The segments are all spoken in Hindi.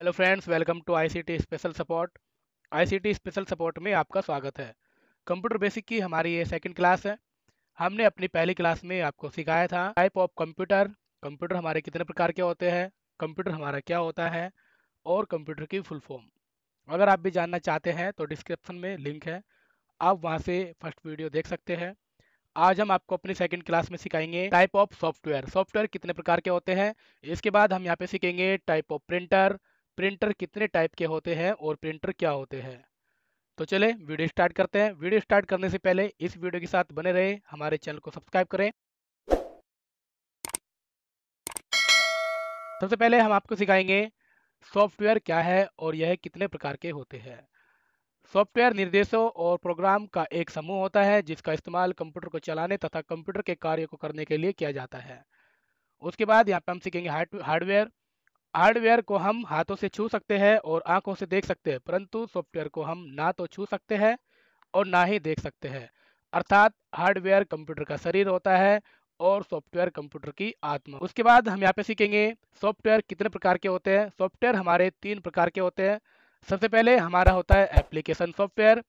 Hello friends, welcome to ICT special support. ICT special support में आपका स्वागत है। कंप्यूटर बेसिक की हमारी ये सेकंड क्लास है। हमने अपनी पहली क्लास में आपको सिखाया था टाइप ऑफ़ कंप्यूटर कंप्यूटर हमारे कितने प्रकार के होते हैं, कंप्यूटर हमारा क्या होता है, और कंप्यूटर की फुल फॉर्म अगर आप भी जानना चाहते हैं तो डिस्क्रिप्शन में लिंक है। आप वहाँ से फ़र्स्ट वीडियो देख सकते हैं। आज हम आपको अपनी सेकंड क्लास में सिखाएँगे टाइप ऑफ़ सॉफ्टवेयर सॉफ्टवेयर कितने प्रकार के होते हैं, इसके बाद हम यहाँ पे सीखेंगे टाइप ऑफ़ प्रिंटर प्रिंटर कितने टाइप के होते हैं और प्रिंटर क्या होते हैं। तो चले, वीडियो स्टार्ट करते हैं। वीडियो स्टार्ट करने से पहले इस वीडियो के साथ बने रहे, हमारे चैनल को सब्सक्राइब करें। सबसे पहले हम आपको सिखाएँगे सॉफ्टवेयर क्या है और यह कितने प्रकार के होते हैं। सॉफ्टवेयर निर्देशों और प्रोग्राम का एक समूह होता है, जिसका इस्तेमाल कंप्यूटर को चलाने तथा कंप्यूटर के कार्य को करने के लिए किया जाता है। उसके बाद यहाँ पे हम सीखेंगे हार्डवेयर। हार्डवेयर को हम हाथों से छू सकते हैं और आँखों से देख सकते हैं, परंतु सॉफ्टवेयर को हम ना तो छू सकते हैं और ना ही देख सकते हैं। अर्थात हार्डवेयर कंप्यूटर का शरीर होता है और सॉफ्टवेयर कंप्यूटर की आत्मा। उसके बाद हम यहाँ पे सीखेंगे सॉफ्टवेयर कितने प्रकार के होते हैं। सॉफ्टवेयर हमारे तीन प्रकार के होते हैं। सबसे पहले हमारा होता है एप्लीकेशन सॉफ्टवेयर,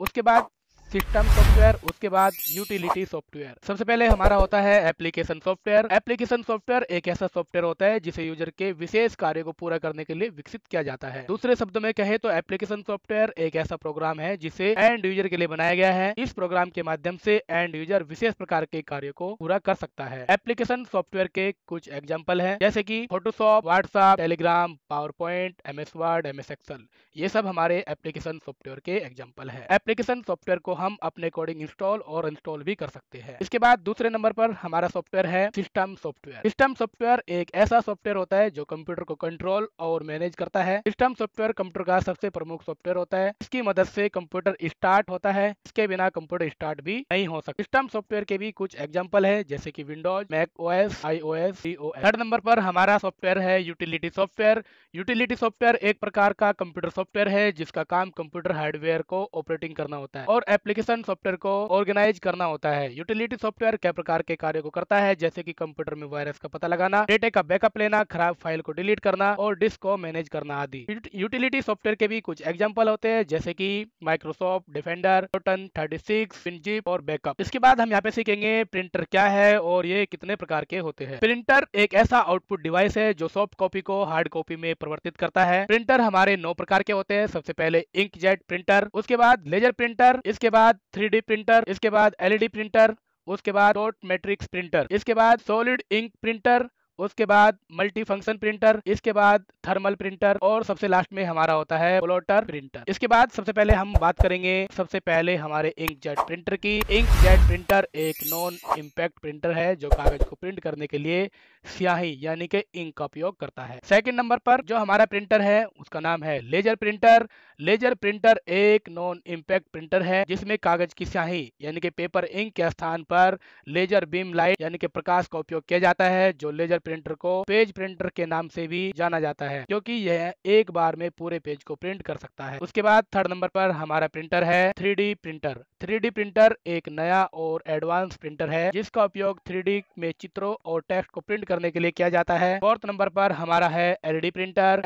उसके बाद सिस्टम सॉफ्टवेयर, उसके बाद यूटिलिटी सॉफ्टवेयर। सबसे पहले हमारा होता है एप्लीकेशन सॉफ्टवेयर। एप्लीकेशन सॉफ्टवेयर एक ऐसा सॉफ्टवेयर होता है जिसे यूज़र के विशेष कार्य को पूरा करने के लिए विकसित किया जाता है। दूसरे शब्द में कहे तो एप्लीकेशन सॉफ्टवेयर एक ऐसा प्रोग्राम है जिसे एंड यूज़र के लिए बनाया गया है। इस प्रोग्राम के माध्यम से एंड यूज़र विशेष प्रकार के कार्य को पूरा कर सकता है। एप्लीकेशन सॉफ्टवेयर के कुछ एग्ज़ाम्पल है, जैसे की Photoshop WhatsApp Telegram PowerPoint M S word M S Excel ये सब हमारे एप्लीकेशन सॉफ्टवेयर के एग्ज़ाम्पल है। एप्लीकेशन सॉफ्टवेयर को हम अपने अकॉर्डिंग इंस्टॉल और इंस्टॉल भी कर सकते हैं। इसके बाद दूसरे नंबर पर हमारा सॉफ्टवेयर है सिस्टम सॉफ्टवेयर सिस्टम सॉफ्टवेयर एक ऐसा सॉफ्टवेयर होता है जो कंप्यूटर को कंट्रोल और मैनेज करता है। सिस्टम सॉफ्टवेयर कंप्यूटर का सबसे प्रमुख सॉफ्टवेयर होता है। इसकी मदद से कंप्यूटर स्टार्ट होता है। इसके बिना कंप्यूटर स्टार्ट भी नहीं हो सकता। सिस्टम सॉफ्टवेयर के भी कुछ एग्ज़ाम्पल है, जैसे की Windows Mac OS I O S C O S third number पर हमारा सॉफ्टवेयर है यूटिलिटी सॉफ्टवेयर यूटिलिटी सॉफ्टवेयर एक प्रकार का कंप्यूटर सॉफ्टवेयर है, जिसका काम कंप्यूटर हार्डवेयर को ऑपरेटिंग करना होता है। और एप्लीकेशन सॉफ्टवेयर को ऑर्गेनाइज करना होता है। यूटिलिटी सॉफ्टवेयर कई प्रकार के कार्य को करता है, जैसे कि कंप्यूटर में वायरस का पता लगाना, डेटा का बैकअप लेना, खराब फ़ाइल को डिलीट करना और डिस्क को मैनेज करना आदि। यूटिलिटी सॉफ्टवेयर के भी कुछ एग्ज़ाम्पल होते हैं, जैसे की माइक्रोसॉफ्ट, डिफेंडर टोटन थर्टी सिक्स और बैकअप। इसके बाद हम यहाँ पे सीखेंगे प्रिंटर क्या है और ये कितने प्रकार के होते हैं। प्रिंटर एक ऐसा आउटपुट डिवाइस है, जो सॉफ्ट कॉपी को हार्ड कॉपी में परिवर्तित करता है। प्रिंटर हमारे नौ प्रकार के होते हैं, सबसे पहले इंक जेट प्रिंटर, उसके बाद लेजर प्रिंटर, इसके बाद थ्री प्रिंटर इसके बाद एलईडी प्रिंटर उसके बाद डॉट मैट्रिक्स प्रिंटर इसके बाद सॉलिड इंक प्रिंटर उसके बाद मल्टी फ़ंक्शन प्रिंटर इसके बाद थर्मल प्रिंटर और सबसे लास्ट में हमारा होता है प्लोटर प्रिंटर इसके बाद सबसे पहले हम बात करेंगे सबसे पहले हमारे इंक जेट प्रिंटर की. इंक जेट प्रिंटर एक नॉन इम्पैक्ट प्रिंटर है जो कागज़ को प्रिंट करने के लिए स्याही यानी कि इंक का उपयोग करता है. सेकंड नंबर पर जो हमारा प्रिंटर है, उसका नाम है लेजर प्रिंटर लेजर प्रिंटर एक नॉन इम्पैक्ट प्रिंटर है जिसमें कागज़ की स्याही यानी कि पेपर इंक के स्थान पर लेजर बीम लाइट यानी कि प्रकाश का उपयोग किया जाता है, जो लेजर प्रिंटर को पेज प्रिंटर के नाम से भी जाना जाता है, क्योंकि यह एक बार में पूरे पेज को प्रिंट कर सकता है। उसके बाद थर्ड नंबर पर हमारा प्रिंटर है थ्री प्रिंटर थ्री प्रिंटर एक नया और एडवांस प्रिंटर है, जिसका उपयोग थ्री में चित्रों और टेक्स्ट को प्रिंट करने के लिए किया जाता है। फोर्थ नंबर पर हमारा है एलईडी प्रिंटर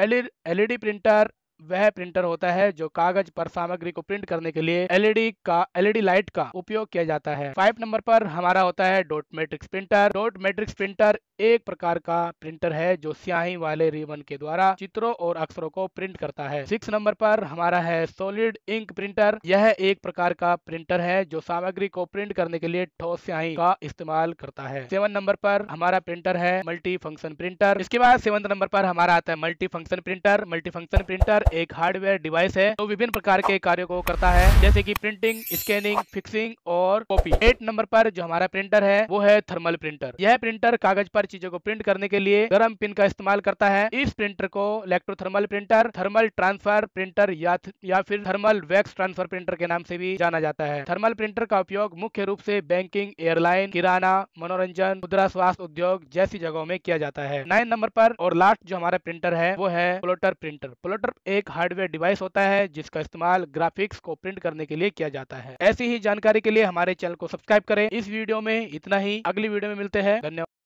एलईडी प्रिंटर वह प्रिंटर होता है जो कागज़ पर सामग्री को प्रिंट करने के लिए एलईडी का, एलईडी लाइट का उपयोग किया जाता है। फाइव नंबर पर हमारा होता है dot matrix printer. Dot matrix printer एक प्रकार का प्रिंटर है जो स्याही वाले रिबन के द्वारा चित्रों और अक्षरों को प्रिंट करता है। सिक्स नंबर पर हमारा है सोलिड इंक प्रिंटर। यह एक प्रकार का प्रिंटर है जो सामग्री को प्रिंट करने के लिए ठोस स्याही का इस्तेमाल करता है। सेवन नंबर पर हमारा प्रिंटर है मल्टी फ़ंक्शन प्रिंटर। इसके बाद सेवन नंबर पर हमारा आता है multi function printer. Multi function printer एक हार्डवेयर डिवाइस है जो विभिन्न प्रकार के कार्यों को करता है, जैसे कि प्रिंटिंग, स्कैनिंग, फिक्सिंग और कॉपी। एट नंबर पर जो हमारा प्रिंटर है, वो है थर्मल प्रिंटर। यह प्रिंटर कागज़ पर चीज़ों को प्रिंट करने के लिए गर्म पिन का इस्तेमाल करता है। इस प्रिंटर को electrothermal printer, thermal transfer printer या या फिर थर्मल वैक्स ट्रांसफ़र प्रिंटर के नाम से भी जाना जाता है। थर्मल प्रिंटर का उपयोग मुख्य रूप से बैंकिंग, एयरलाइन, किराना, मनोरंजन मुद्रा स्वास्थ्य उद्योग जैसी जगहों में किया जाता है। नाइन नंबर पर और लास्ट जो हमारा प्रिंटर है, वो है प्लोटर प्रिंटर। प्लोटर एक हार्डवेयर डिवाइस होता है, जिसका इस्तेमाल ग्राफिक्स को प्रिंट करने के लिए किया जाता है। ऐसी ही जानकारी के लिए हमारे चैनल को सब्सक्राइब करें। इस वीडियो में इतना ही। अगली वीडियो में मिलते हैं। धन्यवाद।